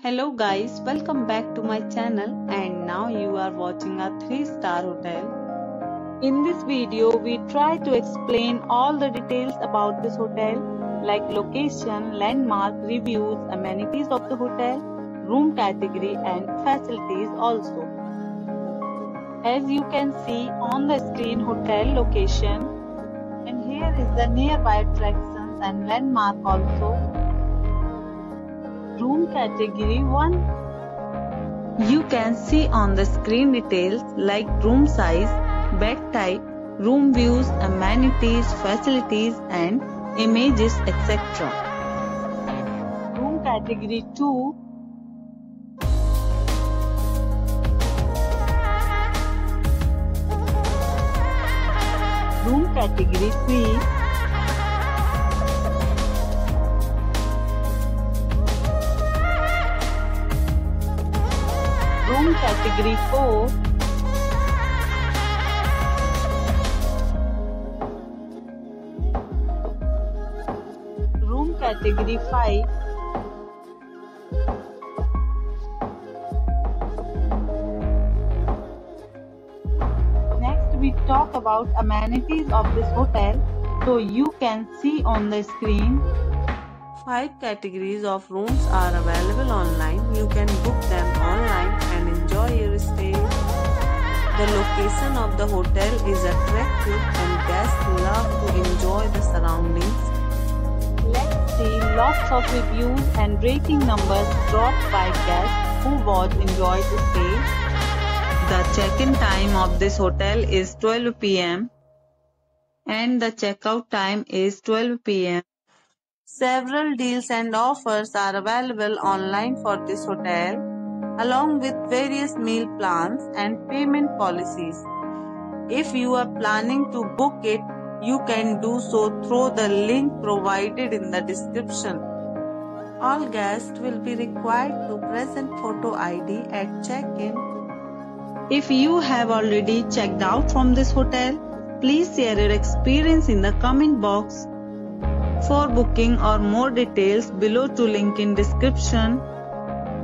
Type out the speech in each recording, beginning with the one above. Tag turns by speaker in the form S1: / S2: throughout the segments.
S1: Hello guys, welcome back to my channel and now you are watching a 3 star hotel. In this video, we try to explain all the details about this hotel like location, landmark, reviews, amenities of the hotel, room category and facilities also. As you can see on the screen hotel location and here is the nearby attractions and landmark also. Room category 1 You can see on the screen details like room size, bed type, room views, amenities, facilities and images etc. Room category 2 Room category 3 Category 4 Room category 5 Next we talk about amenities of this hotel. So you can see on the screen
S2: Five categories of rooms are available online. You can book them online location of the hotel is attractive and guests love to enjoy the surroundings.
S1: Let's see lots of reviews and rating numbers dropped by guests who was enjoyed the stay. The check-in time of this hotel is 12 pm and the checkout time is 12 pm.
S2: Several deals and offers are available online for this hotel, along with various meal plans and payment policies. If you are planning to book it, you can do so through the link provided in the description. All guests will be required to present photo ID at check-in.
S1: If you have already checked out from this hotel, please share your experience in the comment box. For booking or more details below to link in description.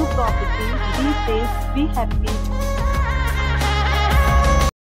S1: new property. Be safe, be happy.